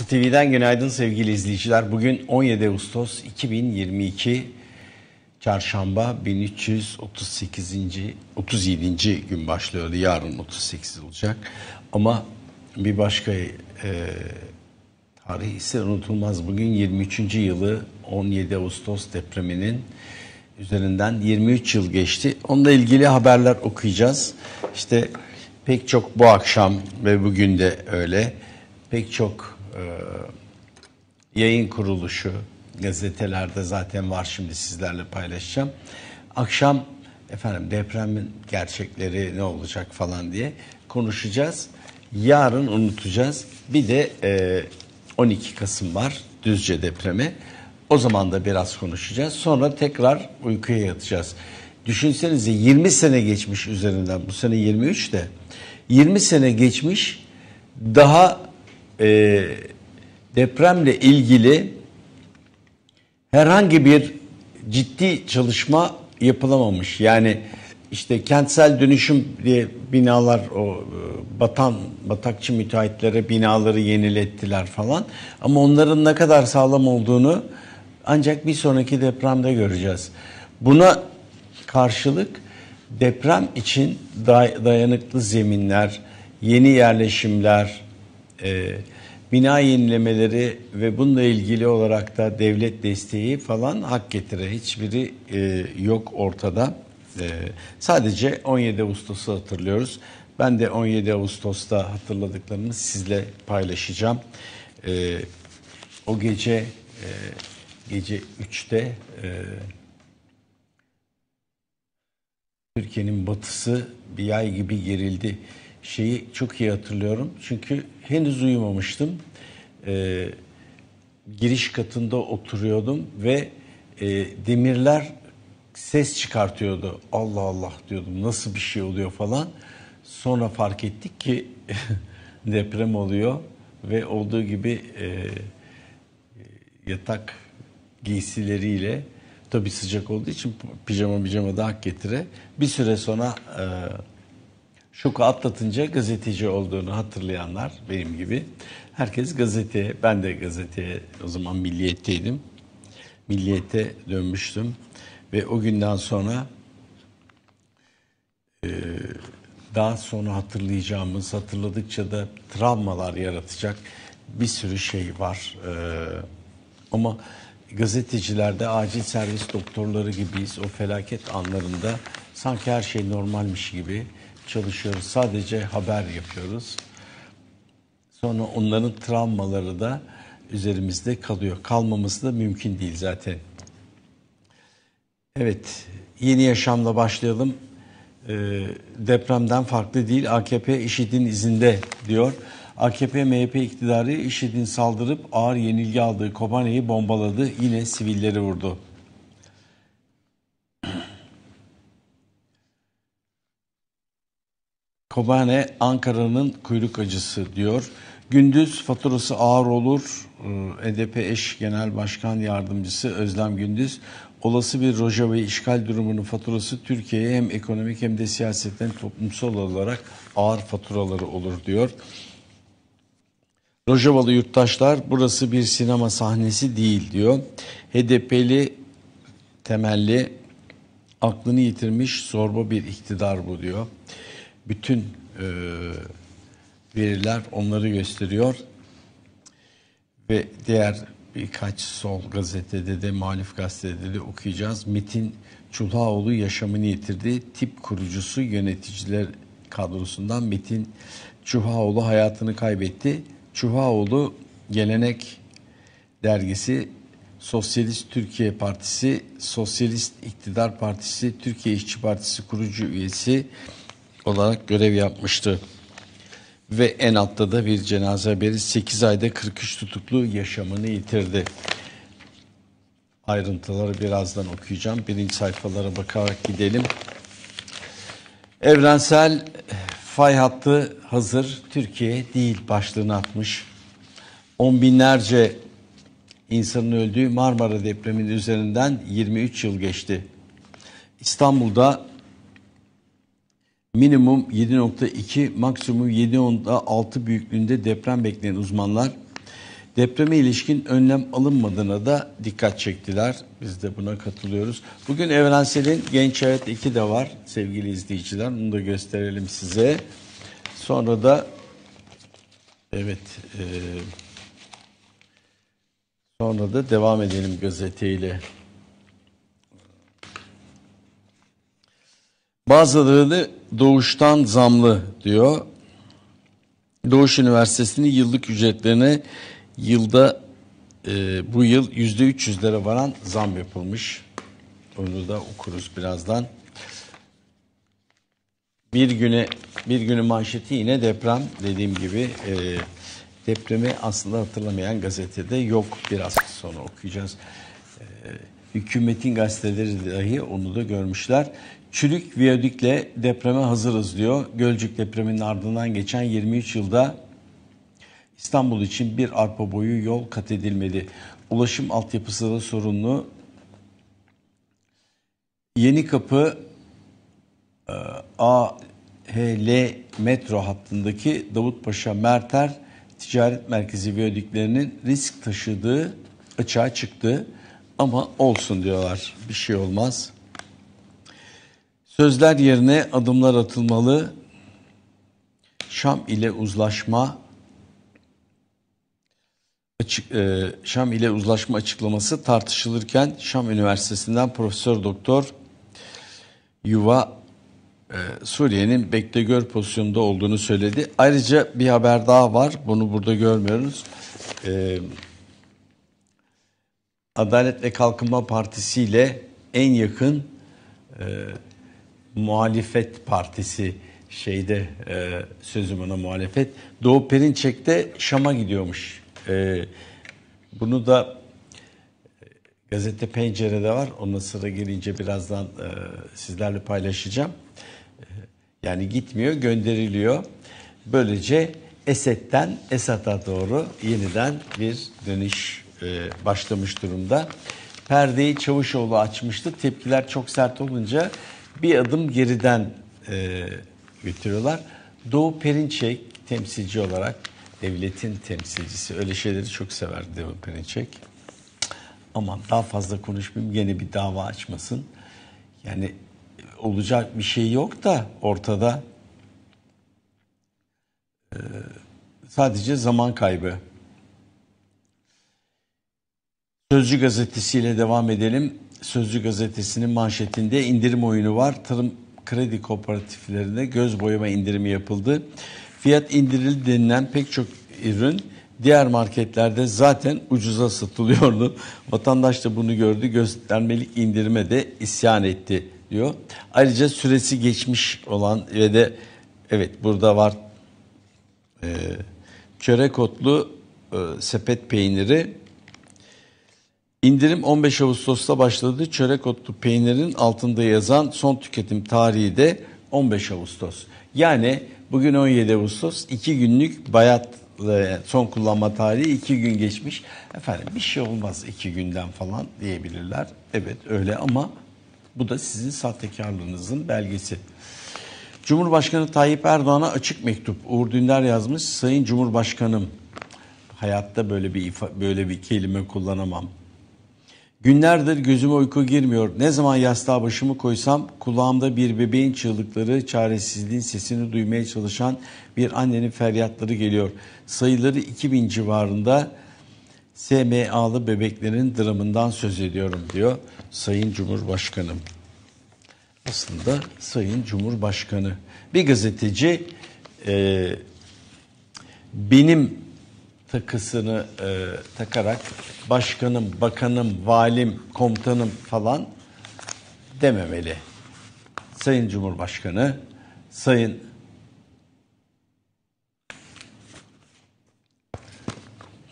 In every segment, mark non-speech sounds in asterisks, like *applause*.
Altı TV'den günaydın sevgili izleyiciler. Bugün 17 Ağustos 2022 Çarşamba 1338. 37. gün başlıyordu. Yarın 38 olacak. Ama bir başka e, tarih ise unutulmaz. Bugün 23. yılı 17 Ağustos depreminin üzerinden 23 yıl geçti. Onunla ilgili haberler okuyacağız. İşte pek çok bu akşam ve bugün de öyle pek çok e, yayın kuruluşu gazetelerde zaten var şimdi sizlerle paylaşacağım. Akşam efendim depremin gerçekleri ne olacak falan diye konuşacağız. Yarın unutacağız. Bir de e, 12 Kasım var Düzce depremi. O zaman da biraz konuşacağız. Sonra tekrar uykuya yatacağız. Düşünsenize 20 sene geçmiş üzerinden. Bu sene 23 de. 20 sene geçmiş. Daha e, depremle ilgili herhangi bir ciddi çalışma yapılamamış. Yani işte kentsel dönüşüm diye binalar o e, batan batakçı müteahhitlere binaları yenilettiler falan. Ama onların ne kadar sağlam olduğunu ancak bir sonraki depremde göreceğiz. Buna karşılık deprem için dayanıklı zeminler, yeni yerleşimler, e, bina yenilemeleri ve bununla ilgili olarak da devlet desteği falan hak getire. Hiçbiri e, yok ortada. E, sadece 17 Ağustos'u hatırlıyoruz. Ben de 17 Ağustos'ta hatırladıklarımı sizle paylaşacağım. E, o gece e, gece 3'te e, Türkiye'nin batısı bir yay gibi gerildi. Şeyi çok iyi hatırlıyorum. Çünkü henüz uyumamıştım. Ee, giriş katında oturuyordum ve e, demirler ses çıkartıyordu. Allah Allah diyordum nasıl bir şey oluyor falan. Sonra fark ettik ki *laughs* deprem oluyor ve olduğu gibi e, yatak giysileriyle tabi sıcak olduğu için pijama pijama da hak getire. Bir süre sonra e, şoku atlatınca gazeteci olduğunu hatırlayanlar benim gibi. Herkes gazeteye, ben de gazeteye o zaman milliyetteydim. Milliyete dönmüştüm ve o günden sonra e, daha sonra hatırlayacağımız, hatırladıkça da travmalar yaratacak bir sürü şey var. E, ama gazetecilerde acil servis doktorları gibiyiz. O felaket anlarında sanki her şey normalmiş gibi çalışıyoruz. Sadece haber yapıyoruz. Sonra onların travmaları da üzerimizde kalıyor. Kalmaması da mümkün değil zaten. Evet, yeni yaşamla başlayalım. E, depremden farklı değil. AKP IŞİD'in izinde diyor. AKP MHP iktidarı IŞİD'in saldırıp ağır yenilgi aldığı Kobane'yi bombaladı. Yine sivilleri vurdu. Kobane Ankara'nın kuyruk acısı diyor. Gündüz faturası ağır olur. HDP ee, eş genel başkan yardımcısı Özlem Gündüz olası bir Rojava işgal durumunun faturası Türkiye'ye hem ekonomik hem de siyasetten toplumsal olarak ağır faturaları olur diyor. Rojavalı yurttaşlar burası bir sinema sahnesi değil diyor. HDP'li temelli aklını yitirmiş zorba bir iktidar bu diyor. Bütün e, veriler onları gösteriyor. Ve diğer birkaç sol gazetede de muhalif gazetede de okuyacağız. Metin Çulhaoğlu yaşamını yitirdi. Tip kurucusu yöneticiler kadrosundan Metin Çulhaoğlu hayatını kaybetti. Çuhaoğlu Gelenek Dergisi, Sosyalist Türkiye Partisi, Sosyalist İktidar Partisi, Türkiye İşçi Partisi kurucu üyesi olarak görev yapmıştı. Ve en altta da bir cenaze haberi 8 ayda 43 tutuklu yaşamını yitirdi. Ayrıntıları birazdan okuyacağım. Birinci sayfalara bakarak gidelim. Evrensel fay hattı hazır. Türkiye değil başlığını atmış. On binlerce insanın öldüğü Marmara depreminin üzerinden 23 yıl geçti. İstanbul'da minimum 7.2 maksimum 7.6 büyüklüğünde deprem bekleyen uzmanlar Depreme ilişkin önlem alınmadığına da dikkat çektiler. Biz de buna katılıyoruz. Bugün Evrensel'in Genç Hayat 2 de var sevgili izleyiciler. Onu da gösterelim size. Sonra da evet e, sonra da devam edelim gazeteyle. Bazıları doğuştan zamlı diyor. Doğuş Üniversitesi'nin yıllık ücretlerine yılda e, bu yıl yüzde 300'lere varan zam yapılmış. Onu da okuruz birazdan. Bir güne bir günü manşeti yine deprem dediğim gibi e, depremi aslında hatırlamayan gazetede yok biraz sonra okuyacağız. E, hükümetin gazeteleri dahi onu da görmüşler. Çürük viyadükle depreme hazırız diyor. Gölcük depreminin ardından geçen 23 yılda İstanbul için bir arpa boyu yol kat edilmedi. Ulaşım altyapısı da sorunlu. Yeni Kapı e, AHL metro hattındaki Davutpaşa Merter Ticaret Merkezi viyadüklerinin risk taşıdığı açığa çıktı. Ama olsun diyorlar. Bir şey olmaz. Sözler yerine adımlar atılmalı. Şam ile uzlaşma açık, e, Şam ile uzlaşma açıklaması tartışılırken Şam Üniversitesi'nden Profesör Doktor Yuva e, Suriye'nin bekle pozisyonunda olduğunu söyledi. Ayrıca bir haber daha var. Bunu burada görmüyoruz. E, Adalet ve Kalkınma Partisi ile en yakın e, muhalefet partisi şeyde e, sözüm ona muhalefet Doğu Perinçek de Şam'a gidiyormuş. E, bunu da e, gazete pencerede var. Ondan sıra gelince birazdan e, sizlerle paylaşacağım. E, yani gitmiyor, gönderiliyor. Böylece Esed'den Esat'a doğru yeniden bir dönüş e, başlamış durumda. Perdeyi Çavuşoğlu açmıştı. Tepkiler çok sert olunca bir adım geriden e, götürüyorlar. Doğu Perinçek temsilci olarak devletin temsilcisi öyle şeyleri çok sever Doğu Perinçek. Aman daha fazla konuşmayayım yine bir dava açmasın. Yani olacak bir şey yok da ortada. Ee, sadece zaman kaybı. Sözcü gazetesiyle devam edelim. Sözcü gazetesinin manşetinde indirim oyunu var. Tarım kredi kooperatiflerinde göz boyama indirimi yapıldı. Fiyat indirildi denilen pek çok ürün diğer marketlerde zaten ucuza satılıyordu. *laughs* Vatandaş da bunu gördü. Göstermelik indirime de isyan etti diyor. Ayrıca süresi geçmiş olan ve de evet burada var e, çörek otlu e, sepet peyniri İndirim 15 Ağustos'ta başladı. Çörek otlu peynirin altında yazan son tüketim tarihi de 15 Ağustos. Yani bugün 17 Ağustos 2 günlük bayat son kullanma tarihi 2 gün geçmiş. Efendim bir şey olmaz 2 günden falan diyebilirler. Evet öyle ama bu da sizin sahtekarlığınızın belgesi. Cumhurbaşkanı Tayyip Erdoğan'a açık mektup. Uğur Dündar yazmış. Sayın Cumhurbaşkanım hayatta böyle bir böyle bir kelime kullanamam. Günlerdir gözüme uyku girmiyor. Ne zaman yastığa başımı koysam kulağımda bir bebeğin çığlıkları, çaresizliğin sesini duymaya çalışan bir annenin feryatları geliyor. Sayıları 2000 civarında SMA'lı bebeklerin dramından söz ediyorum diyor Sayın Cumhurbaşkanım. Aslında Sayın Cumhurbaşkanı. Bir gazeteci e, benim takısını e, takarak başkanım, bakanım, valim, komutanım falan dememeli. Sayın Cumhurbaşkanı, Sayın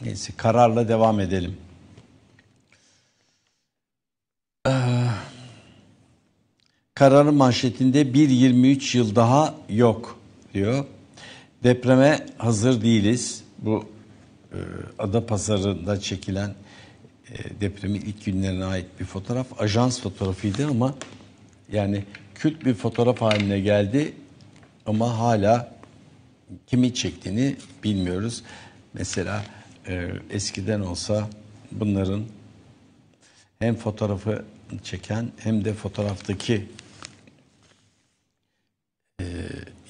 Neyse kararla devam edelim. Ee, kararın manşetinde 1-23 yıl daha yok diyor. Depreme hazır değiliz. Bu Ada Pazarı'nda çekilen e, depremin ilk günlerine ait bir fotoğraf. Ajans fotoğrafıydı ama yani kült bir fotoğraf haline geldi ama hala kimi çektiğini bilmiyoruz. Mesela e, eskiden olsa bunların hem fotoğrafı çeken hem de fotoğraftaki e,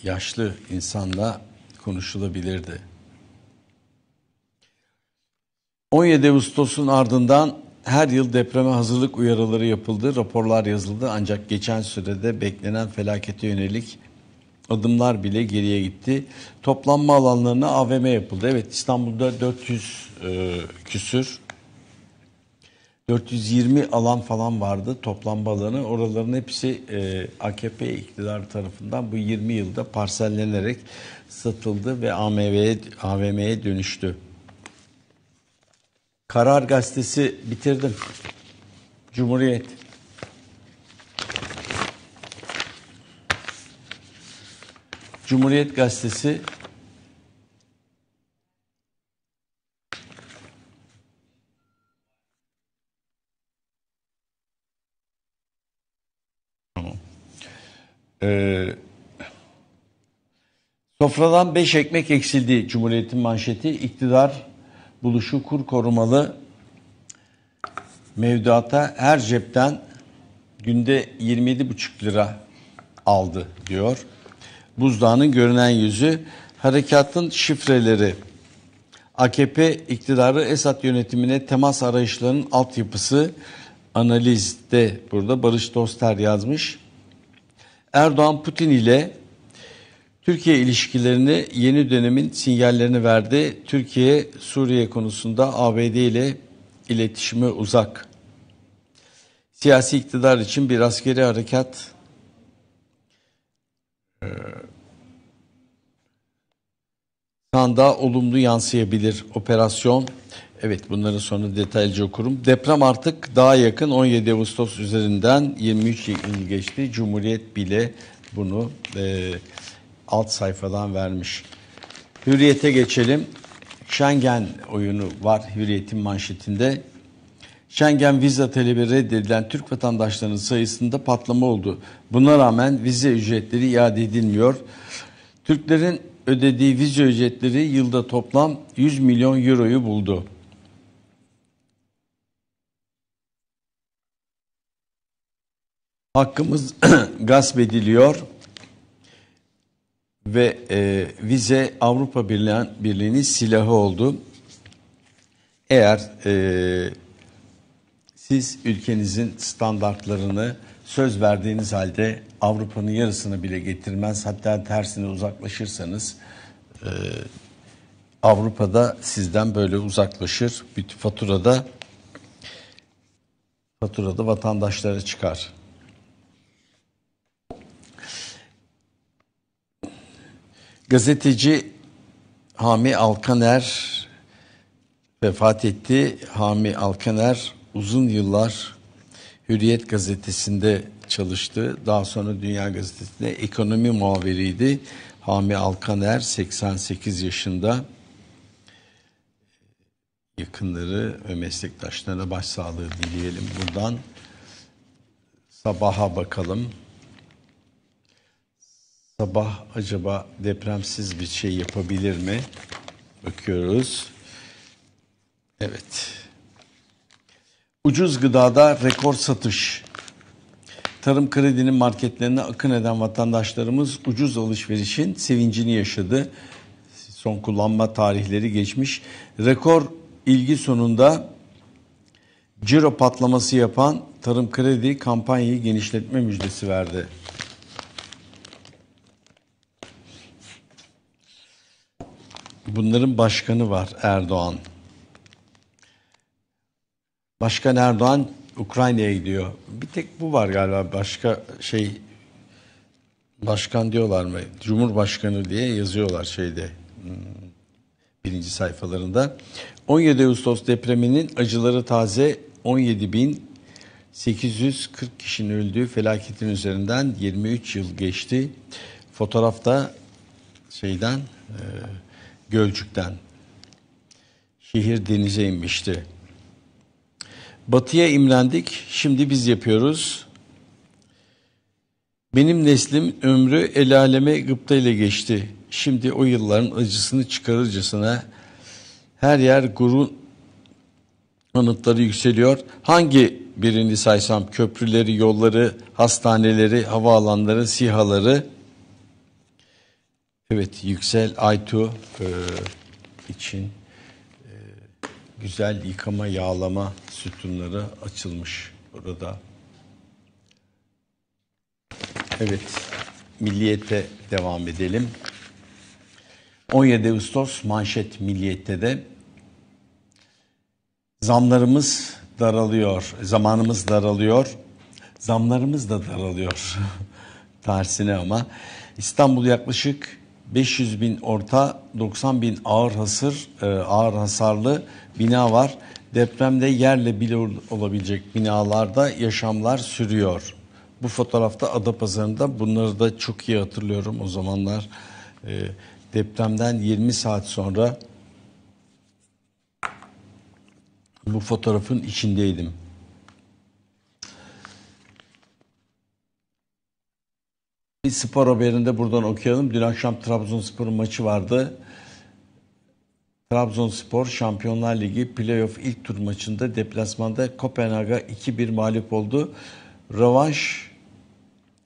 yaşlı insanla konuşulabilirdi. 17 Ağustos'un ardından her yıl depreme hazırlık uyarıları yapıldı, raporlar yazıldı ancak geçen sürede beklenen felakete yönelik adımlar bile geriye gitti. Toplanma alanlarına AVM yapıldı. Evet İstanbul'da 400 e, küsür 420 alan falan vardı toplanma alanı. Oraların hepsi e, AKP iktidar tarafından bu 20 yılda parsellenerek satıldı ve AMV'ye AVM'ye dönüştü. Karar Gazetesi bitirdim. Cumhuriyet. Cumhuriyet Gazetesi Ee, sofradan beş ekmek eksildi Cumhuriyet'in manşeti. İktidar buluşu kur korumalı mevduata her cepten günde 27,5 lira aldı diyor. Buzdağının görünen yüzü harekatın şifreleri AKP iktidarı Esad yönetimine temas arayışlarının altyapısı analizde burada Barış Doster yazmış. Erdoğan Putin ile Türkiye ilişkilerini yeni dönemin sinyallerini verdi. Türkiye Suriye konusunda ABD ile iletişimi uzak. Siyasi iktidar için bir askeri harekat e, sandığa olumlu yansıyabilir operasyon. Evet bunların sonra detaylıca okurum. Deprem artık daha yakın 17 Ağustos üzerinden 23 yıl geçti. Cumhuriyet bile bunu e, alt sayfadan vermiş. Hürriyete geçelim. Schengen oyunu var Hürriyet'in manşetinde. Schengen vize talebi reddedilen Türk vatandaşlarının sayısında patlama oldu. Buna rağmen vize ücretleri iade edilmiyor. Türklerin ödediği vize ücretleri yılda toplam 100 milyon euroyu buldu. Hakkımız *clears throat* gasp ediliyor ve e, vize Avrupa Birliği'nin silahı oldu. Eğer e, siz ülkenizin standartlarını söz verdiğiniz halde Avrupa'nın yarısını bile getirmez hatta tersine uzaklaşırsanız e, Avrupa'da sizden böyle uzaklaşır. Bütün faturada faturada vatandaşlara çıkar. Gazeteci Hami Alkaner vefat etti. Hami Alkaner uzun yıllar Hürriyet gazetesinde çalıştı. Daha sonra Dünya Gazetesi'nde ekonomi muhabiriydi. Hami Alkaner 88 yaşında yakınları ve meslektaşlarına başsağlığı dileyelim buradan. Sabaha bakalım. Sabah acaba depremsiz bir şey yapabilir mi? Bakıyoruz. Evet. Ucuz gıdada rekor satış. Tarım kredinin marketlerine akın eden vatandaşlarımız ucuz alışverişin sevincini yaşadı. Son kullanma tarihleri geçmiş. Rekor ilgi sonunda ciro patlaması yapan Tarım Kredi kampanyayı genişletme müjdesi verdi. Bunların başkanı var Erdoğan. Başkan Erdoğan Ukrayna'ya gidiyor. Bir tek bu var galiba. Başka şey başkan diyorlar mı? Cumhurbaşkanı diye yazıyorlar şeyde hmm, birinci sayfalarında. 17 Ağustos depreminin acıları taze 17 bin 840 kişinin öldüğü felaketin üzerinden 23 yıl geçti. Fotoğrafta şeyden e, Gölcük'ten. Şehir denize inmişti. Batıya imrendik, şimdi biz yapıyoruz. Benim neslim ömrü el aleme gıpta ile geçti. Şimdi o yılların acısını çıkarırcasına Her yer gurur anıtları yükseliyor. Hangi birini saysam köprüleri, yolları, hastaneleri, havaalanları, sihaları. Evet Yüksel Aytu e, için e, güzel yıkama, yağlama sütunları açılmış burada. Evet, Milliyet'e devam edelim. 17 Ağustos manşet Milliyet'te de zamlarımız daralıyor, zamanımız daralıyor, zamlarımız da daralıyor. *laughs* Tersine ama İstanbul yaklaşık 500 bin orta, 90 bin ağır hasır, e, ağır hasarlı bina var. Depremde yerle bile olabilecek binalarda yaşamlar sürüyor. Bu fotoğrafta Adapazarı'nda bunları da çok iyi hatırlıyorum o zamanlar. E, depremden 20 saat sonra bu fotoğrafın içindeydim. Bir spor haberinde buradan okuyalım. Dün akşam Trabzonspor'un maçı vardı. Trabzonspor Şampiyonlar Ligi playoff ilk tur maçında deplasmanda Kopenhag'a 2-1 mağlup oldu. Rövanş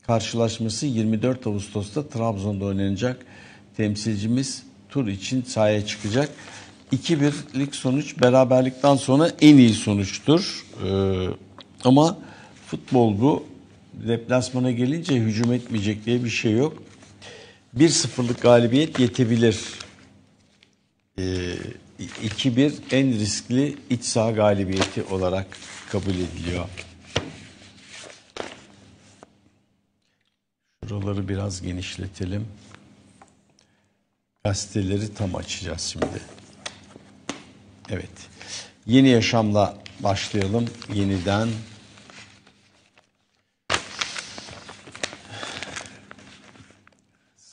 karşılaşması 24 Ağustos'ta Trabzon'da oynanacak. Temsilcimiz tur için sahaya çıkacak. 2-1'lik sonuç beraberlikten sonra en iyi sonuçtur. Ee, ama futbol bu. Deplasmana gelince hücum etmeyecek diye bir şey yok. 1-0'lık galibiyet yetebilir. Ee, 2-1 en riskli iç saha galibiyeti olarak kabul ediliyor. Şuraları biraz genişletelim. Gazeteleri tam açacağız şimdi. Evet. Yeni yaşamla başlayalım yeniden.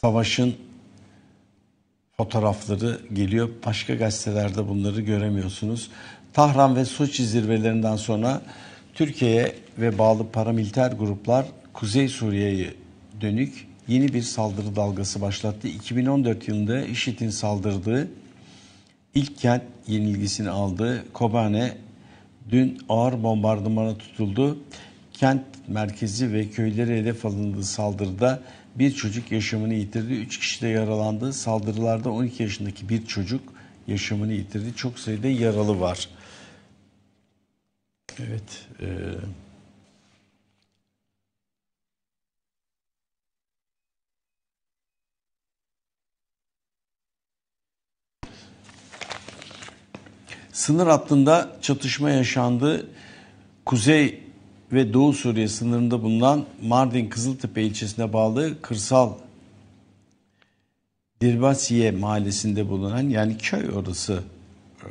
Savaşın fotoğrafları geliyor. Başka gazetelerde bunları göremiyorsunuz. Tahran ve Soçi zirvelerinden sonra Türkiye'ye ve bağlı paramiliter gruplar Kuzey Suriye'ye dönük yeni bir saldırı dalgası başlattı. 2014 yılında IŞİD'in saldırdığı ilk kent yenilgisini aldığı Kobane dün ağır bombardımana tutuldu. Kent merkezi ve köyleri hedef alındığı saldırıda bir çocuk yaşamını yitirdi. Üç kişi de yaralandı. Saldırılarda 12 yaşındaki bir çocuk yaşamını yitirdi. Çok sayıda yaralı var. Evet. E Sınır hattında çatışma yaşandı. Kuzey ve Doğu Suriye sınırında bulunan Mardin Kızıltepe ilçesine bağlı kırsal Dirbasiye mahallesinde bulunan yani köy orası e,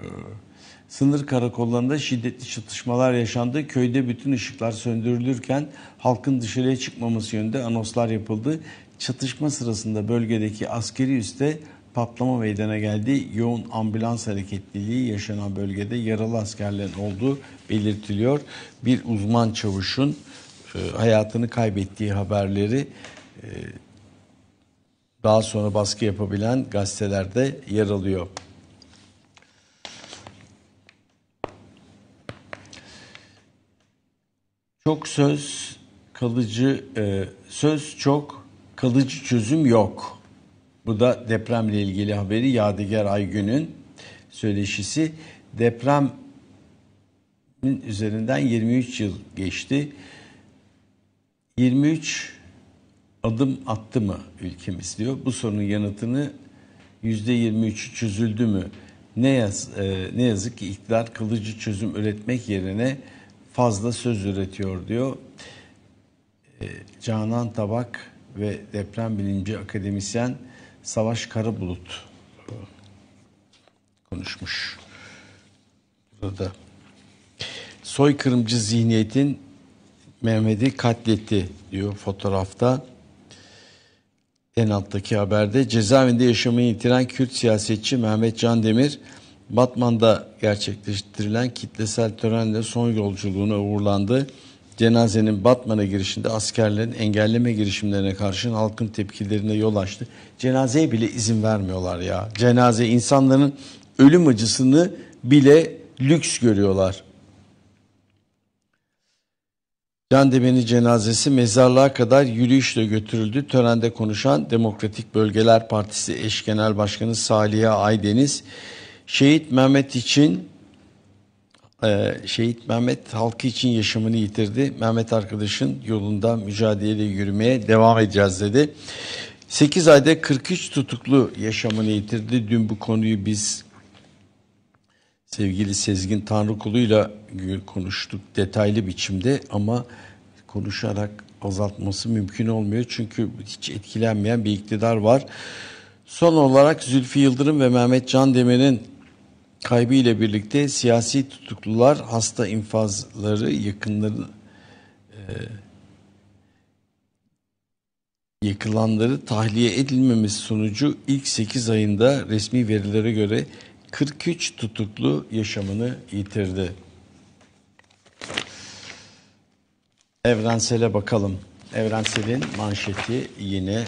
sınır karakollarında şiddetli çatışmalar yaşandı. Köyde bütün ışıklar söndürülürken halkın dışarıya çıkmaması yönünde anonslar yapıldı. Çatışma sırasında bölgedeki askeri üste patlama meydana geldi. Yoğun ambulans hareketliliği yaşanan bölgede yaralı askerlerin olduğu belirtiliyor. Bir uzman çavuşun e, hayatını kaybettiği haberleri e, daha sonra baskı yapabilen gazetelerde yer alıyor. Çok söz kalıcı e, söz çok kalıcı çözüm yok. Bu da depremle ilgili haberi Yadigar Aygün'ün söyleşisi. Depremin üzerinden 23 yıl geçti. 23 adım attı mı ülkemiz diyor. Bu sorunun yanıtını %23 çözüldü mü? Ne, yaz, e, ne yazık ki iktidar kılıcı çözüm üretmek yerine fazla söz üretiyor diyor. E, Canan Tabak ve deprem bilimci akademisyen Savaş Karabulut konuşmuş. Burada soykırımcı zihniyetin Mehmet'i katletti diyor fotoğrafta. En alttaki haberde cezaevinde yaşamayı yitiren Kürt siyasetçi Mehmet Can Demir Batman'da gerçekleştirilen kitlesel törenle son yolculuğuna uğurlandı. Cenazenin Batman'a girişinde askerlerin engelleme girişimlerine karşın halkın tepkilerine yol açtı. Cenazeye bile izin vermiyorlar ya. Cenaze insanların ölüm acısını bile lüks görüyorlar. Can Demir'in cenazesi mezarlığa kadar yürüyüşle götürüldü. Törende konuşan Demokratik Bölgeler Partisi eş genel başkanı Saliha Aydeniz, Şehit Mehmet için e, Şehit Mehmet halkı için yaşamını yitirdi. Mehmet arkadaşın yolunda mücadele yürümeye devam edeceğiz dedi. 8 ayda 43 tutuklu yaşamını yitirdi. Dün bu konuyu biz sevgili Sezgin Tanrıkulu'yla konuştuk detaylı biçimde ama konuşarak azaltması mümkün olmuyor. Çünkü hiç etkilenmeyen bir iktidar var. Son olarak Zülfü Yıldırım ve Mehmet Can Demir'in kaybı ile birlikte siyasi tutuklular, hasta infazları, yakınları e, yakılanları tahliye edilmemesi sonucu ilk 8 ayında resmi verilere göre 43 tutuklu yaşamını yitirdi. Evrensele bakalım. Evrensel'in manşeti yine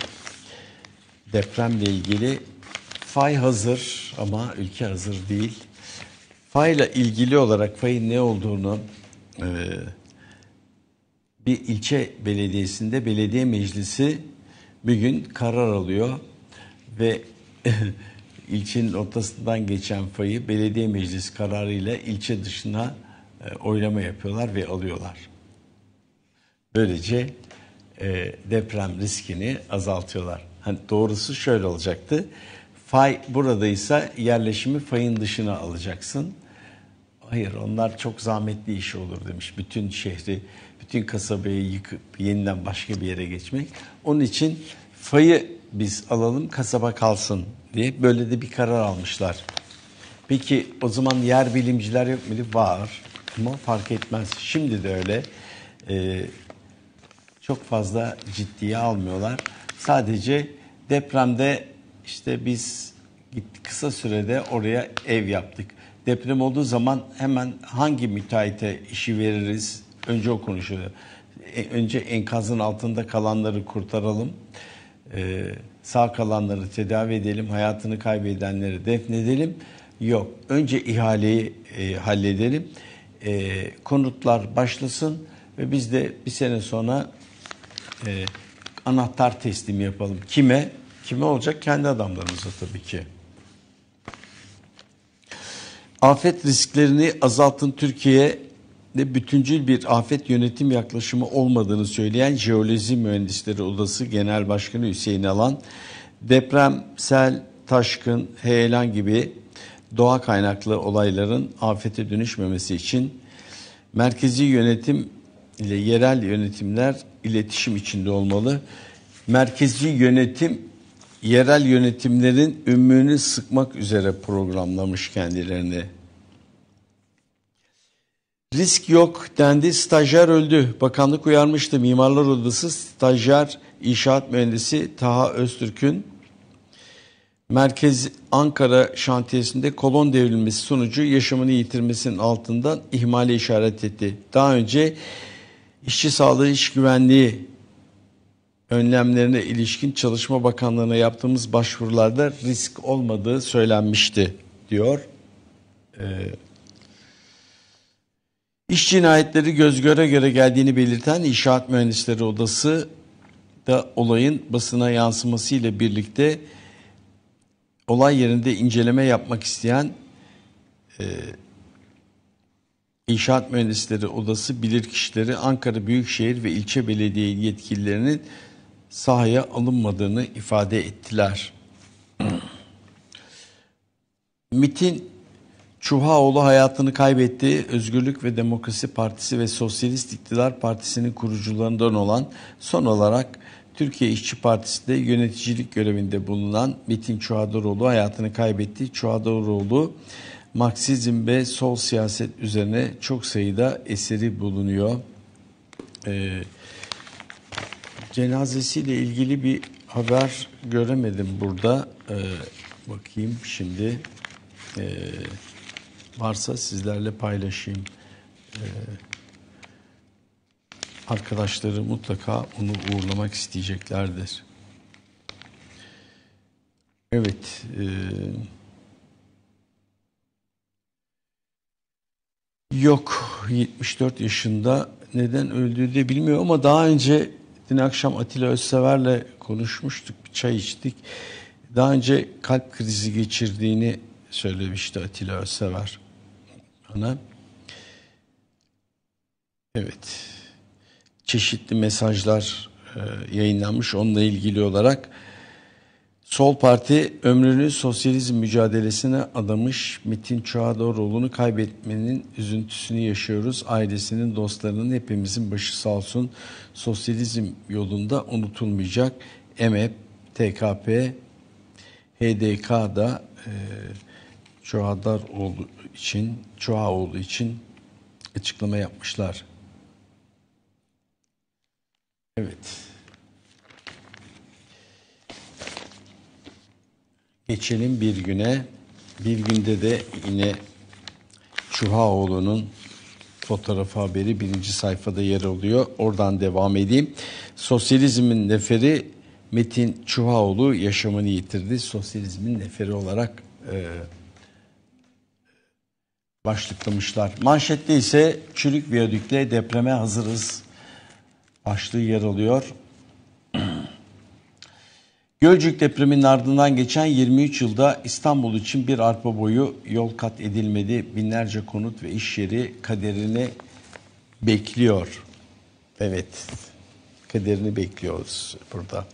depremle ilgili fay hazır ama ülke hazır değil. Fayla ilgili olarak fayın ne olduğunu e, bir ilçe belediyesinde belediye meclisi bir gün karar alıyor ve *laughs* ilçenin ortasından geçen fayı belediye meclis kararıyla ilçe dışına e, oylama yapıyorlar ve alıyorlar. Böylece e, deprem riskini azaltıyorlar. Hani doğrusu şöyle olacaktı. Fay buradaysa yerleşimi fayın dışına alacaksın. Hayır onlar çok zahmetli iş olur demiş. Bütün şehri, bütün kasabayı yıkıp yeniden başka bir yere geçmek. Onun için fayı biz alalım kasaba kalsın diye böyle de bir karar almışlar. Peki o zaman yer bilimciler yok muydu? Var ama fark etmez. Şimdi de öyle. Ee, çok fazla ciddiye almıyorlar. Sadece depremde işte biz kısa sürede oraya ev yaptık. Deprem olduğu zaman hemen hangi müteahhite işi veririz? Önce o konuşuluyor. E, önce enkazın altında kalanları kurtaralım. Ee, sağ kalanları tedavi edelim. Hayatını kaybedenleri defnedelim. Yok. Önce ihaleyi e, halledelim. E, konutlar başlasın ve biz de bir sene sonra e, anahtar teslimi yapalım. Kime? Kime olacak? Kendi adamlarımıza tabii ki. Afet risklerini azaltın Türkiye de bütüncül bir afet yönetim yaklaşımı olmadığını söyleyen Jeoloji Mühendisleri Odası Genel Başkanı Hüseyin Alan, deprem, sel, taşkın, heyelan gibi doğa kaynaklı olayların afete dönüşmemesi için merkezi yönetim ile yerel yönetimler iletişim içinde olmalı. Merkezi yönetim yerel yönetimlerin ümmünü sıkmak üzere programlamış kendilerini. Risk yok dendi, stajyer öldü. Bakanlık uyarmıştı. Mimarlar Odası stajyer inşaat mühendisi Taha Öztürk'ün Merkez Ankara şantiyesinde kolon devrilmesi sonucu yaşamını yitirmesinin altından ihmale işaret etti. Daha önce işçi sağlığı, iş güvenliği önlemlerine ilişkin Çalışma Bakanlığı'na yaptığımız başvurularda risk olmadığı söylenmişti diyor. Ee, iş cinayetleri göz göre göre geldiğini belirten İnşaat Mühendisleri Odası da olayın basına yansıması ile birlikte olay yerinde inceleme yapmak isteyen e, İnşaat Mühendisleri Odası bilirkişileri Ankara Büyükşehir ve ilçe belediye yetkililerinin sahaya alınmadığını ifade ettiler. *clears throat* MIT'in Çuhaoğlu hayatını kaybetti. Özgürlük ve Demokrasi Partisi ve Sosyalist İktidar Partisi'nin kurucularından olan son olarak Türkiye İşçi Partisi'de yöneticilik görevinde bulunan Metin Çuhadıroğlu hayatını kaybetti. Çuhadıroğlu Marksizm ve sol siyaset üzerine çok sayıda eseri bulunuyor. Ee, cenazesiyle ilgili bir haber göremedim burada. Ee, bakayım şimdi. Ee, varsa sizlerle paylaşayım. Ee, arkadaşları mutlaka onu uğurlamak isteyeceklerdir. Evet. E, Yok 74 yaşında neden öldüğü de bilmiyor ama daha önce dün akşam Atilla Özsever'le konuşmuştuk, bir çay içtik. Daha önce kalp krizi geçirdiğini söylemişti Atilla Özsever bana. Evet. Çeşitli mesajlar e, yayınlanmış onunla ilgili olarak. Sol Parti ömrünü sosyalizm mücadelesine adamış Metin Çağdaroğlu'nu kaybetmenin üzüntüsünü yaşıyoruz. Ailesinin, dostlarının hepimizin başı sağ olsun. Sosyalizm yolunda unutulmayacak. EMEP, TKP, HDK'da e, Çağdaroğlu için, Çoğaoğlu için açıklama yapmışlar. Evet. Geçelim bir güne. Bir günde de yine Çuhaoğlu'nun fotoğraf haberi birinci sayfada yer alıyor. Oradan devam edeyim. Sosyalizmin neferi Metin Çuhaoğlu yaşamını yitirdi. Sosyalizmin neferi olarak e, başlıklamışlar. Manşette ise çürük viyadükle depreme hazırız başlığı yer alıyor. Gölcük depreminin ardından geçen 23 yılda İstanbul için bir arpa boyu yol kat edilmedi. Binlerce konut ve iş yeri kaderini bekliyor. Evet, kaderini bekliyoruz burada.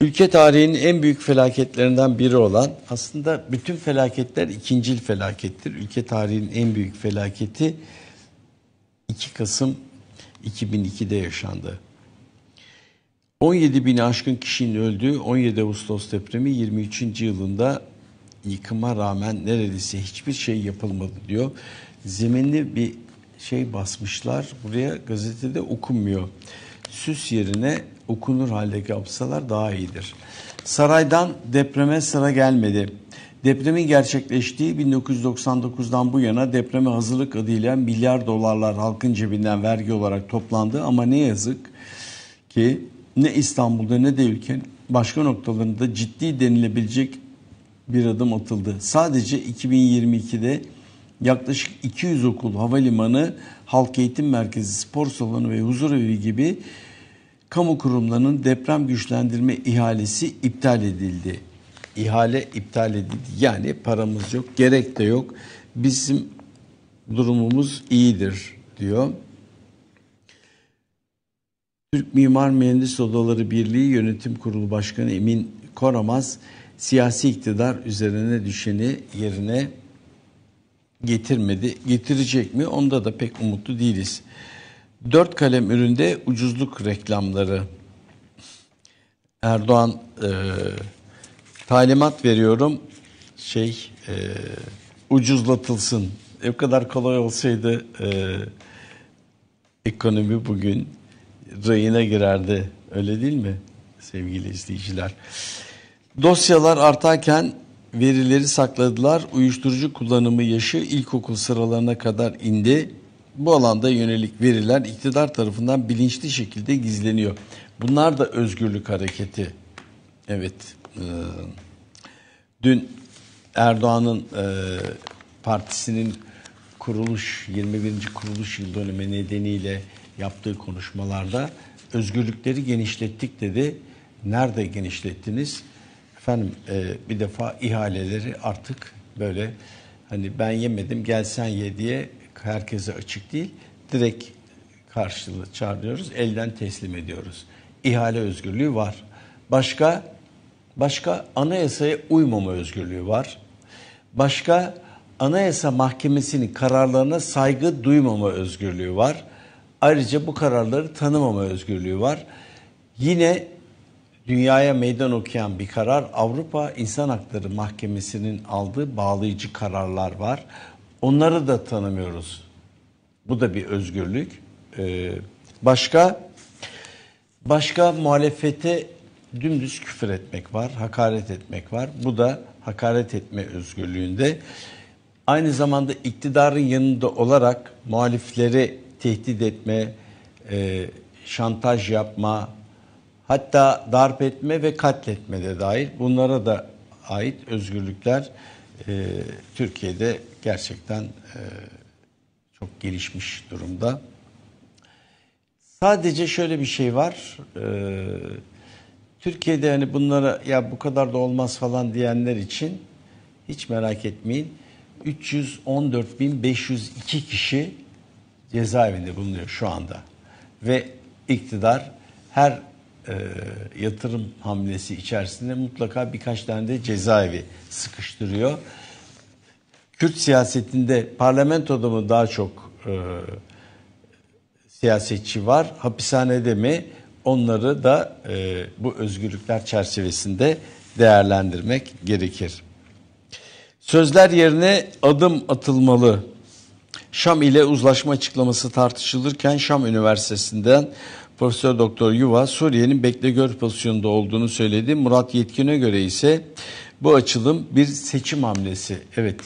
Ülke tarihinin en büyük felaketlerinden biri olan, aslında bütün felaketler ikincil felakettir. Ülke tarihinin en büyük felaketi 2 Kasım 2002'de yaşandı. 17 bin aşkın kişinin öldüğü 17 Ağustos depremi 23. yılında yıkıma rağmen neredeyse hiçbir şey yapılmadı diyor. Zeminli bir şey basmışlar. Buraya gazetede okunmuyor. Süs yerine okunur halde yapsalar daha iyidir. Saraydan depreme sıra gelmedi. Depremin gerçekleştiği 1999'dan bu yana depreme hazırlık adıyla milyar dolarlar halkın cebinden vergi olarak toplandı ama ne yazık ki ne İstanbul'da ne de ülkenin başka noktalarında ciddi denilebilecek bir adım atıldı. Sadece 2022'de yaklaşık 200 okul, havalimanı, halk eğitim merkezi, spor salonu ve huzur evi gibi kamu kurumlarının deprem güçlendirme ihalesi iptal edildi. İhale iptal edildi. Yani paramız yok, gerek de yok. Bizim durumumuz iyidir diyor. Türk Mimar Mühendis Odaları Birliği Yönetim Kurulu Başkanı Emin Koramaz siyasi iktidar üzerine düşeni yerine getirmedi. Getirecek mi? Onda da pek umutlu değiliz. Dört kalem üründe ucuzluk reklamları. Erdoğan e, talimat veriyorum şey e, ucuzlatılsın. E, o kadar kolay olsaydı e, ekonomi bugün rayına girerdi. Öyle değil mi sevgili izleyiciler? Dosyalar artarken verileri sakladılar. Uyuşturucu kullanımı yaşı ilkokul sıralarına kadar indi. Bu alanda yönelik veriler iktidar tarafından bilinçli şekilde gizleniyor. Bunlar da özgürlük hareketi. Evet. E, dün Erdoğan'ın e, partisinin kuruluş 21. kuruluş yıl dönümü nedeniyle yaptığı konuşmalarda özgürlükleri genişlettik dedi. Nerede genişlettiniz? Efendim e, bir defa ihaleleri artık böyle hani ben yemedim gel sen ye diye herkese açık değil. Direkt karşılığı çağırıyoruz, elden teslim ediyoruz. İhale özgürlüğü var. Başka başka anayasaya uymama özgürlüğü var. Başka Anayasa Mahkemesi'nin kararlarına saygı duymama özgürlüğü var. Ayrıca bu kararları tanımama özgürlüğü var. Yine dünyaya meydan okuyan bir karar Avrupa İnsan Hakları Mahkemesi'nin aldığı bağlayıcı kararlar var. Onları da tanımıyoruz. Bu da bir özgürlük. Ee, başka başka muhalefete dümdüz küfür etmek var, hakaret etmek var. Bu da hakaret etme özgürlüğünde. Aynı zamanda iktidarın yanında olarak muhalifleri tehdit etme, e, şantaj yapma, hatta darp etme ve katletme de dahil bunlara da ait özgürlükler e, Türkiye'de gerçekten e, çok gelişmiş durumda. Sadece şöyle bir şey var. Ee, Türkiye'de yani bunlara ya bu kadar da olmaz falan diyenler için hiç merak etmeyin. 314.502 kişi cezaevinde bulunuyor şu anda. Ve iktidar her e, yatırım hamlesi içerisinde mutlaka birkaç tane de cezaevi sıkıştırıyor. Kürt siyasetinde parlamentoda mı daha çok e, siyasetçi var, hapishanede mi? Onları da e, bu özgürlükler çerçevesinde değerlendirmek gerekir. Sözler yerine adım atılmalı. Şam ile uzlaşma açıklaması tartışılırken Şam Üniversitesi'nden Profesör Doktor Yuva Suriye'nin bekle gör pozisyonunda olduğunu söyledi. Murat Yetkin'e göre ise bu açılım bir seçim hamlesi. Evet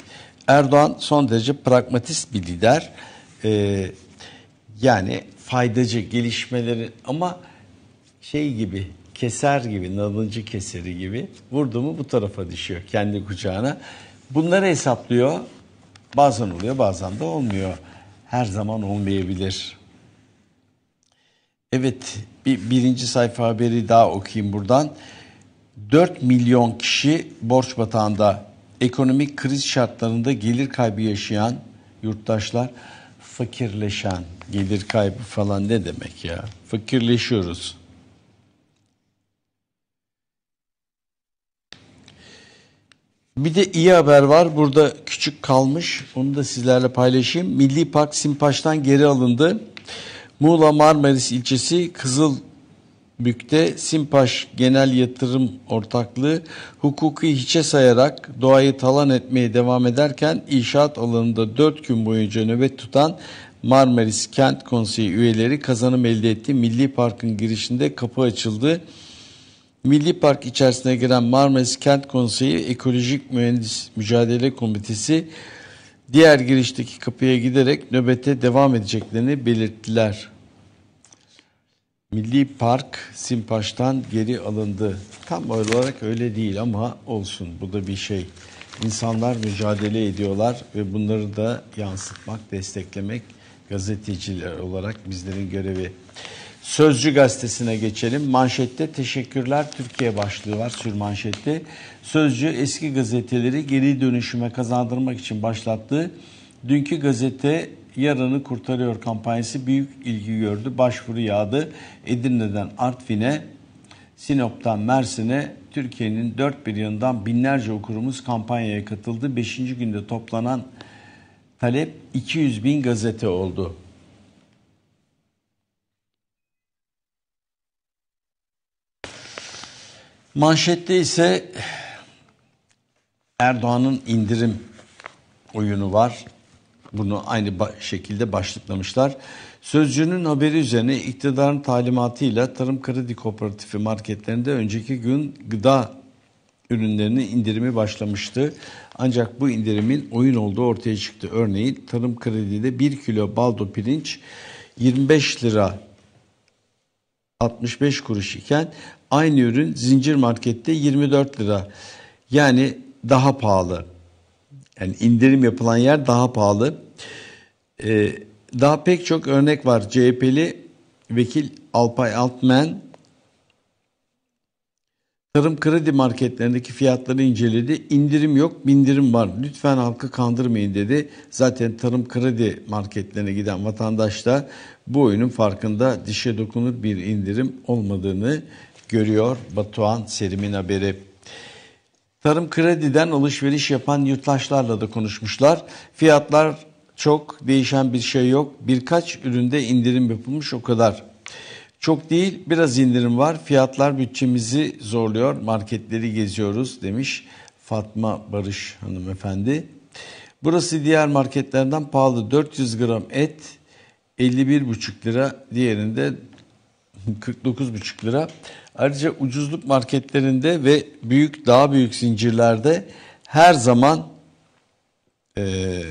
Erdoğan son derece pragmatist bir lider. Ee, yani faydacı gelişmeleri ama şey gibi keser gibi nalıncı keseri gibi vurdu mu bu tarafa düşüyor kendi kucağına. Bunları hesaplıyor. Bazen oluyor bazen de olmuyor. Her zaman olmayabilir. Evet bir birinci sayfa haberi daha okuyayım buradan. 4 milyon kişi borç batağında ekonomik kriz şartlarında gelir kaybı yaşayan yurttaşlar fakirleşen gelir kaybı falan ne demek ya? Fakirleşiyoruz. Bir de iyi haber var. Burada küçük kalmış. Onu da sizlerle paylaşayım. Milli Park Simpaş'tan geri alındı. Muğla Marmaris ilçesi Kızılbük'te Simpaş Genel Yatırım Ortaklığı hukuki hiçe sayarak doğayı talan etmeye devam ederken inşaat alanında 4 gün boyunca nöbet tutan Marmaris Kent Konseyi üyeleri kazanım elde etti. Milli Park'ın girişinde kapı açıldı. Milli Park içerisine giren Marmaris Kent Konseyi Ekolojik Mühendis Mücadele Komitesi diğer girişteki kapıya giderek nöbete devam edeceklerini belirttiler. Milli Park Simpaş'tan geri alındı. Tam olarak öyle değil ama olsun bu da bir şey. İnsanlar mücadele ediyorlar ve bunları da yansıtmak, desteklemek gazeteciler olarak bizlerin görevi. Sözcü gazetesine geçelim. Manşette teşekkürler Türkiye başlığı var sür manşette. Sözcü eski gazeteleri geri dönüşüme kazandırmak için başlattığı dünkü gazete yarını kurtarıyor kampanyası büyük ilgi gördü. Başvuru yağdı. Edirne'den Artvin'e, Sinop'tan Mersin'e Türkiye'nin dört bir yanından binlerce okurumuz kampanyaya katıldı. Beşinci günde toplanan talep 200 bin gazete oldu. Manşette ise Erdoğan'ın indirim oyunu var. Bunu aynı şekilde başlıklamışlar. Sözcünün haberi üzerine iktidarın talimatıyla Tarım Kredi Kooperatifi marketlerinde önceki gün gıda ürünlerinin indirimi başlamıştı. Ancak bu indirimin oyun olduğu ortaya çıktı. Örneğin Tarım Kredi'de 1 kilo baldo pirinç 25 lira 65 kuruş iken aynı ürün zincir markette 24 lira. Yani daha pahalı. Yani indirim yapılan yer daha pahalı. Ee, daha pek çok örnek var. CHP'li vekil Alpay Altmen tarım kredi marketlerindeki fiyatları inceledi. İndirim yok, bindirim var. Lütfen halkı kandırmayın dedi. Zaten tarım kredi marketlerine giden vatandaş da bu oyunun farkında dişe dokunur bir indirim olmadığını görüyor. Batuhan Serim'in haberi. Tarım krediden alışveriş yapan yurttaşlarla da konuşmuşlar. Fiyatlar çok değişen bir şey yok. Birkaç üründe indirim yapılmış o kadar. Çok değil biraz indirim var. Fiyatlar bütçemizi zorluyor. Marketleri geziyoruz demiş Fatma Barış hanımefendi. Burası diğer marketlerden pahalı. 400 gram et 51,5 lira. Diğerinde 49,5 lira. Ayrıca ucuzluk marketlerinde ve büyük daha büyük zincirlerde her zaman e,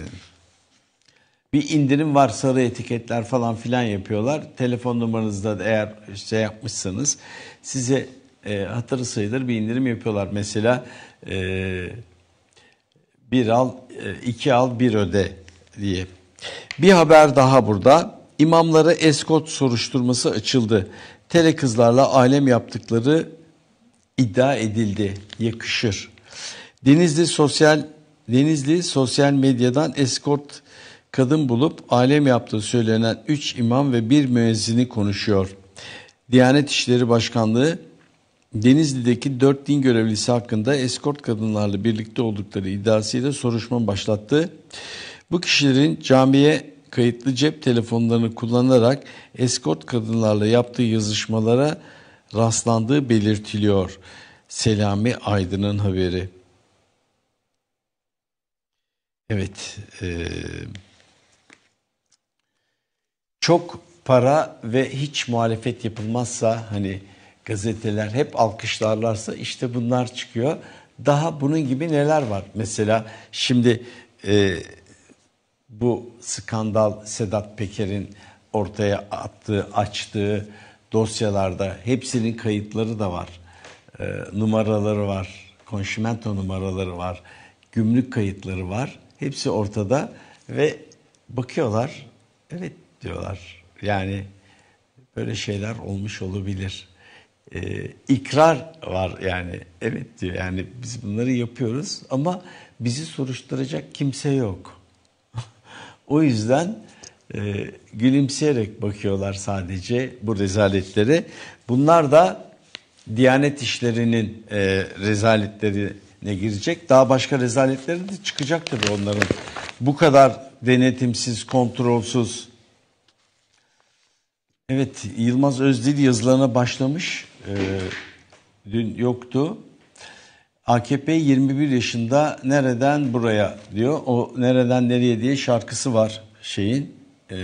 bir indirim var sarı etiketler falan filan yapıyorlar. Telefon numaranızda da eğer şey yapmışsanız size e, hatırı sayılır bir indirim yapıyorlar. Mesela e, bir al e, iki al bir öde diye. Bir haber daha burada. İmamlara eskort soruşturması açıldı. Tele kızlarla alem yaptıkları iddia edildi. Yakışır. Denizli sosyal Denizli sosyal medyadan eskort kadın bulup alem yaptığı söylenen 3 imam ve bir müezzini konuşuyor. Diyanet İşleri Başkanlığı Denizli'deki 4 din görevlisi hakkında eskort kadınlarla birlikte oldukları iddiasıyla soruşturma başlattı. Bu kişilerin camiye kayıtlı cep telefonlarını kullanarak eskort kadınlarla yaptığı yazışmalara rastlandığı belirtiliyor. Selami Aydın'ın haberi. Evet, e, çok para ve hiç muhalefet yapılmazsa hani gazeteler hep alkışlarlarsa işte bunlar çıkıyor. Daha bunun gibi neler var? Mesela şimdi e, bu skandal Sedat Peker'in ortaya attığı, açtığı dosyalarda hepsinin kayıtları da var. E, numaraları var, konşimento numaraları var, gümrük kayıtları var. Hepsi ortada ve bakıyorlar, evet diyorlar. Yani böyle şeyler olmuş olabilir. Ee, ikrar var yani. Evet diyor yani biz bunları yapıyoruz ama bizi soruşturacak kimse yok. O yüzden e, gülümseyerek bakıyorlar sadece bu rezaletlere. Bunlar da Diyanet işlerinin e, rezaletlerine girecek. Daha başka rezaletleri de çıkacak tabii onların. Bu kadar denetimsiz, kontrolsüz. Evet, Yılmaz Özdil yazılarına başlamış. Ee, dün yoktu. AKP 21 yaşında nereden buraya diyor. O nereden nereye diye şarkısı var şeyin. E,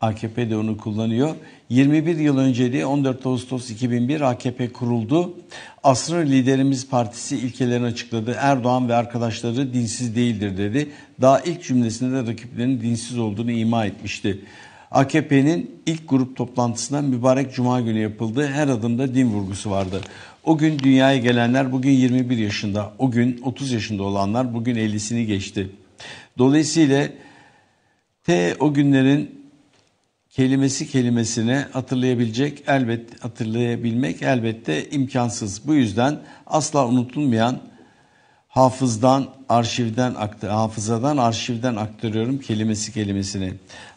AKP de onu kullanıyor. 21 yıl önce diye 14 Ağustos 2001 AKP kuruldu. Asrın Liderimiz Partisi ilkelerini açıkladı. Erdoğan ve arkadaşları dinsiz değildir dedi. Daha ilk cümlesinde de rakiplerinin dinsiz olduğunu ima etmişti. AKP'nin ilk grup toplantısından mübarek cuma günü yapıldı. Her adımda din vurgusu vardı. O gün dünyaya gelenler bugün 21 yaşında, o gün 30 yaşında olanlar bugün 50'sini geçti. Dolayısıyla T o günlerin kelimesi kelimesine hatırlayabilecek elbet hatırlayabilmek elbette imkansız. Bu yüzden asla unutulmayan hafızdan arşivden hafızadan arşivden aktarıyorum kelimesi kelimesini.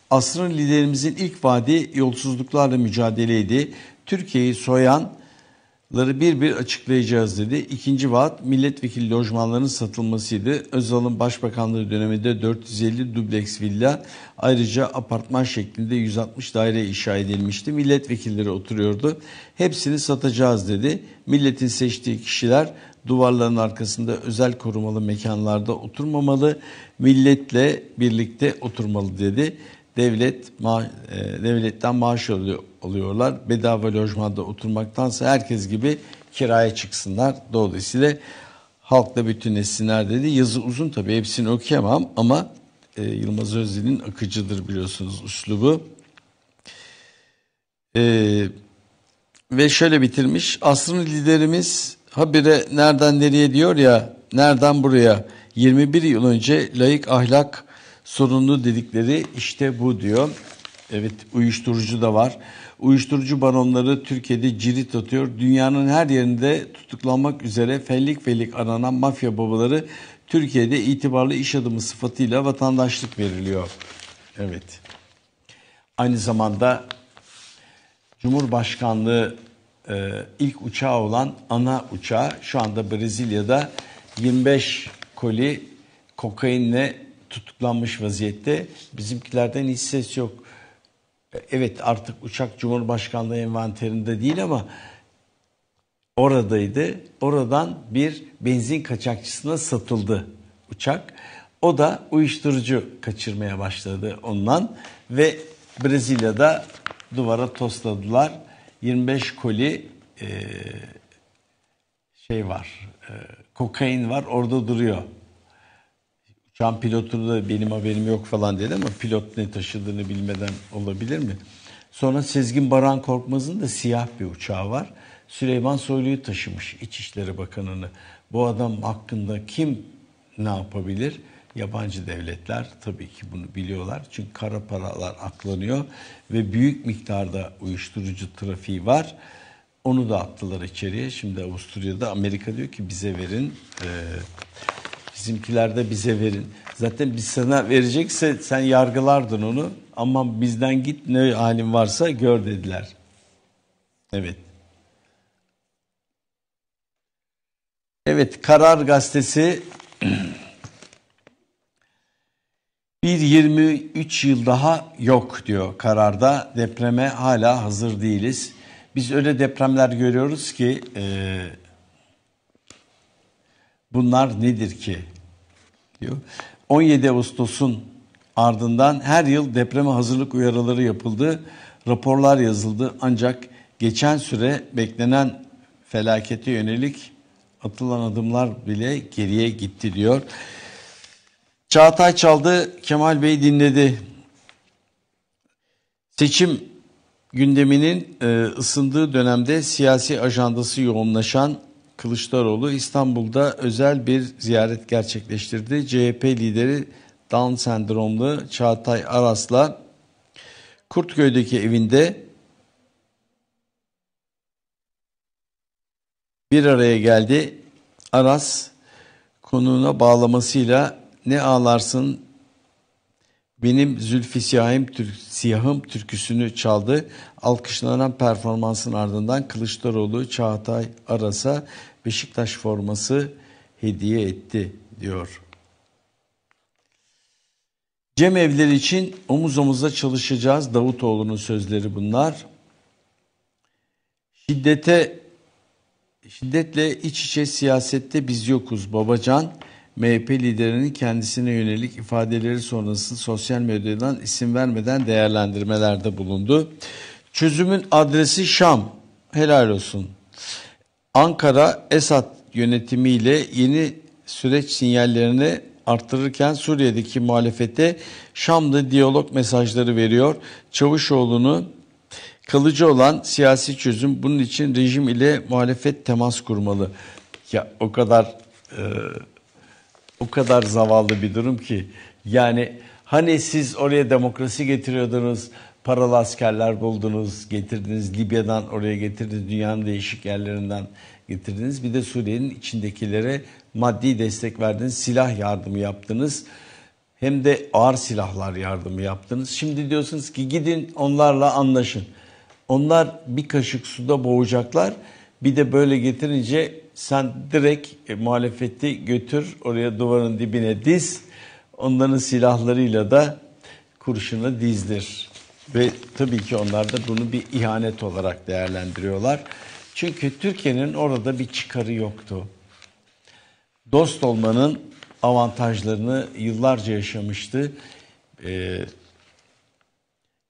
Asrın liderimizin ilk vaadi yolsuzluklarla mücadeleydi. Türkiye'yi soyanları bir bir açıklayacağız dedi. İkinci vaat milletvekili lojmanlarının satılmasıydı. Özal'ın başbakanlığı döneminde 450 dubleks villa ayrıca apartman şeklinde 160 daire inşa edilmişti. Milletvekilleri oturuyordu. Hepsini satacağız dedi. Milletin seçtiği kişiler duvarların arkasında özel korumalı mekanlarda oturmamalı, milletle birlikte oturmalı dedi devlet ma e, devletten maaş alıyor, alıyorlar. Bedava lojmanda oturmaktansa herkes gibi kiraya çıksınlar. Dolayısıyla halkla bütünleşsinler dedi. Yazı uzun tabii hepsini okuyamam ama e, Yılmaz Özdil'in akıcıdır biliyorsunuz üslubu. E, ve şöyle bitirmiş. Asrın liderimiz habire nereden nereye diyor ya nereden buraya 21 yıl önce layık ahlak sorunlu dedikleri işte bu diyor. Evet uyuşturucu da var. Uyuşturucu baronları Türkiye'de cirit atıyor. Dünyanın her yerinde tutuklanmak üzere fellik fellik aranan mafya babaları Türkiye'de itibarlı iş adamı sıfatıyla vatandaşlık veriliyor. Evet. Aynı zamanda Cumhurbaşkanlığı e, ilk uçağı olan ana uçağı şu anda Brezilya'da 25 koli kokainle tutuklanmış vaziyette. Bizimkilerden hiç ses yok. Evet artık uçak Cumhurbaşkanlığı envanterinde değil ama oradaydı. Oradan bir benzin kaçakçısına satıldı uçak. O da uyuşturucu kaçırmaya başladı ondan ve Brezilya'da duvara tosladılar. 25 koli e, şey var, e, kokain var orada duruyor. Uçağın pilotu da benim haberim yok falan dedi ama pilot ne taşıdığını bilmeden olabilir mi? Sonra Sezgin Baran Korkmaz'ın da siyah bir uçağı var. Süleyman Soylu'yu taşımış İçişleri Bakanı'nı. Bu adam hakkında kim ne yapabilir? yabancı devletler tabii ki bunu biliyorlar. Çünkü kara paralar aklanıyor ve büyük miktarda uyuşturucu trafiği var. Onu da attılar içeriye. Şimdi Avusturya'da Amerika diyor ki bize verin. Ee, bizimkiler bize verin. Zaten biz sana verecekse sen yargılardın onu. Ama bizden git ne halin varsa gör dediler. Evet. Evet Karar Gazetesi *clears throat* bir 23 yıl daha yok diyor kararda. Depreme hala hazır değiliz. Biz öyle depremler görüyoruz ki e, bunlar nedir ki diyor. 17 Ağustos'un ardından her yıl depreme hazırlık uyarıları yapıldı. Raporlar yazıldı ancak geçen süre beklenen felakete yönelik atılan adımlar bile geriye gitti diyor. Çağatay çaldı, Kemal Bey dinledi. Seçim gündeminin e, ısındığı dönemde siyasi ajandası yoğunlaşan Kılıçdaroğlu İstanbul'da özel bir ziyaret gerçekleştirdi. CHP lideri Down sendromlu Çağatay Aras'la Kurtköy'deki evinde bir araya geldi. Aras konuğuna bağlamasıyla ne ağlarsın benim Zülfü Siyahım, Türk, Siyahım türküsünü çaldı. Alkışlanan performansın ardından Kılıçdaroğlu Çağatay Aras'a Beşiktaş forması hediye etti diyor. Cem evleri için omuz omuza çalışacağız. Davutoğlu'nun sözleri bunlar. Şiddete şiddetle iç içe siyasette biz yokuz Babacan. MHP liderinin kendisine yönelik ifadeleri sonrası sosyal medyadan isim vermeden değerlendirmelerde bulundu. Çözümün adresi Şam. Helal olsun. Ankara Esad yönetimiyle yeni süreç sinyallerini arttırırken Suriye'deki muhalefete Şam'da diyalog mesajları veriyor. Çavuşoğlu'nu kalıcı olan siyasi çözüm bunun için rejim ile muhalefet temas kurmalı. Ya o kadar e, o kadar zavallı bir durum ki yani hani siz oraya demokrasi getiriyordunuz, paralı askerler buldunuz, getirdiniz Libya'dan oraya getirdiniz, dünyanın değişik yerlerinden getirdiniz. Bir de Suriye'nin içindekilere maddi destek verdiniz, silah yardımı yaptınız. Hem de ağır silahlar yardımı yaptınız. Şimdi diyorsunuz ki gidin onlarla anlaşın. Onlar bir kaşık suda boğacaklar. Bir de böyle getirince sen direkt e, muhalefeti götür oraya duvarın dibine diz. Onların silahlarıyla da kurşunu dizdir. Ve tabii ki onlar da bunu bir ihanet olarak değerlendiriyorlar. Çünkü Türkiye'nin orada bir çıkarı yoktu. Dost olmanın avantajlarını yıllarca yaşamıştı. Ee,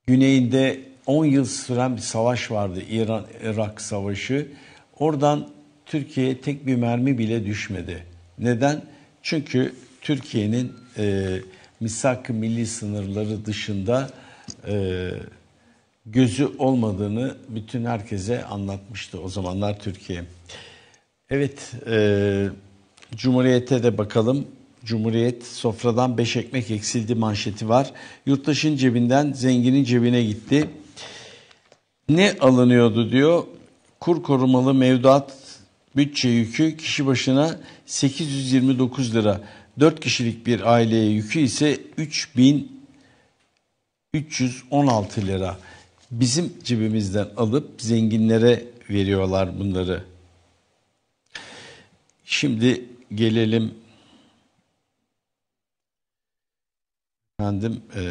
güneyinde 10 yıl süren bir savaş vardı İran-Irak savaşı. Oradan Türkiye'ye tek bir mermi bile düşmedi. Neden? Çünkü Türkiye'nin e, misak milli sınırları dışında e, gözü olmadığını bütün herkese anlatmıştı o zamanlar Türkiye. Evet, e, Cumhuriyet'e de bakalım. Cumhuriyet sofradan beş ekmek eksildi manşeti var. Yurttaşın cebinden zenginin cebine gitti. Ne alınıyordu diyor. Kur korumalı mevduat bütçe yükü kişi başına 829 lira. 4 kişilik bir aileye yükü ise 3316 lira. Bizim cebimizden alıp zenginlere veriyorlar bunları. Şimdi gelelim efendim e,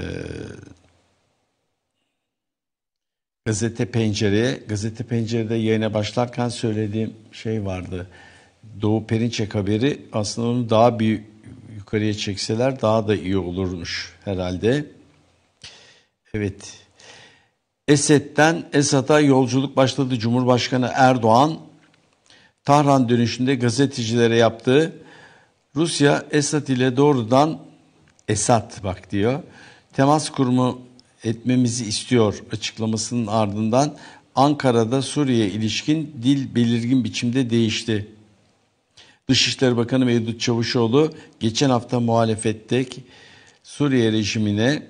Gazete Pencere'ye. Gazete Pencere'de yayına başlarken söylediğim şey vardı. Doğu Perinçek haberi aslında onu daha bir yukarıya çekseler daha da iyi olurmuş herhalde. Evet. Esed'den Esad'a yolculuk başladı. Cumhurbaşkanı Erdoğan Tahran dönüşünde gazetecilere yaptığı Rusya Esad ile doğrudan Esad bak diyor. Temas kurumu etmemizi istiyor açıklamasının ardından Ankara'da Suriye ilişkin dil belirgin biçimde değişti. Dışişleri Bakanı Mevlüt Çavuşoğlu geçen hafta muhalefetteki Suriye rejimine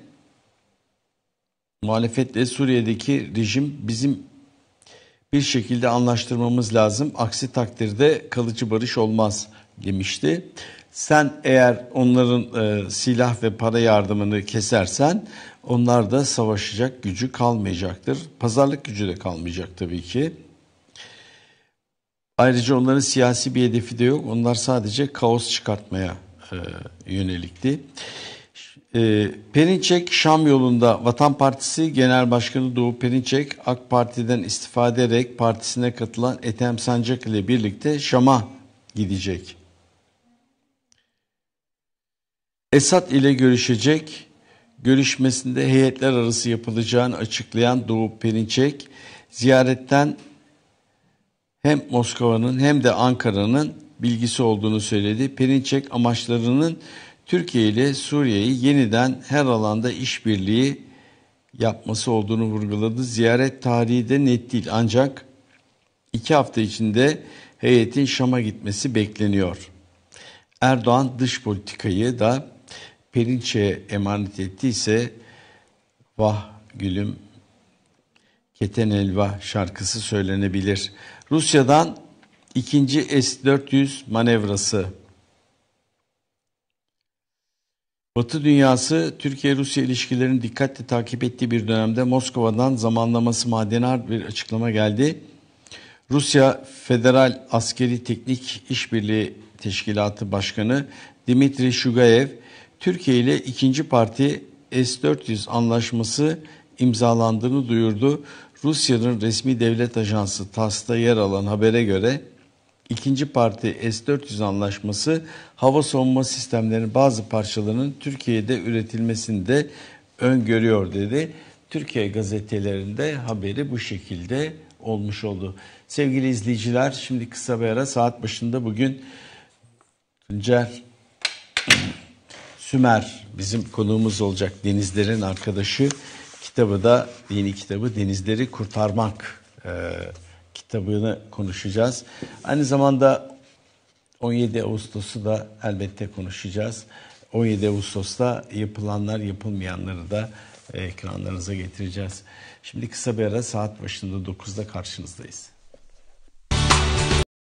muhalefetle Suriye'deki rejim bizim bir şekilde anlaştırmamız lazım. Aksi takdirde kalıcı barış olmaz demişti. Sen eğer onların e, silah ve para yardımını kesersen onlar da savaşacak gücü kalmayacaktır. Pazarlık gücü de kalmayacak tabii ki. Ayrıca onların siyasi bir hedefi de yok. Onlar sadece kaos çıkartmaya e, yönelikti. E, Perinçek Şam yolunda Vatan Partisi Genel Başkanı Doğu Perinçek AK Parti'den istifa ederek partisine katılan Ethem Sancak ile birlikte Şam'a gidecek. Esad ile görüşecek. Görüşmesinde heyetler arası yapılacağını açıklayan Doğu Perinçek ziyaretten hem Moskova'nın hem de Ankara'nın bilgisi olduğunu söyledi. Perinçek amaçlarının Türkiye ile Suriye'yi yeniden her alanda işbirliği yapması olduğunu vurguladı. Ziyaret tarihi de net değil ancak iki hafta içinde heyetin Şam'a gitmesi bekleniyor. Erdoğan dış politikayı da Perinçek'e emanet ettiyse vah gülüm keten elva şarkısı söylenebilir. Rusya'dan ikinci S-400 manevrası. Batı dünyası Türkiye-Rusya ilişkilerini dikkatle takip ettiği bir dönemde Moskova'dan zamanlaması madenar bir açıklama geldi. Rusya Federal Askeri Teknik İşbirliği Teşkilatı Başkanı Dimitri Shugayev, Türkiye ile ikinci parti S-400 anlaşması imzalandığını duyurdu. Rusya'nın resmi devlet ajansı TASS'ta yer alan habere göre ikinci parti S-400 anlaşması hava savunma sistemlerinin bazı parçalarının Türkiye'de üretilmesini de öngörüyor dedi. Türkiye gazetelerinde haberi bu şekilde olmuş oldu. Sevgili izleyiciler şimdi kısa bir ara saat başında bugün Tuncer *clears throat* Sümer bizim konuğumuz olacak denizlerin arkadaşı kitabı da yeni kitabı Denizleri Kurtarmak e, kitabını konuşacağız. Aynı zamanda 17 Ağustos'u da elbette konuşacağız. 17 Ağustos'ta yapılanlar yapılmayanları da ekranlarınıza getireceğiz. Şimdi kısa bir ara saat başında 9'da karşınızdayız.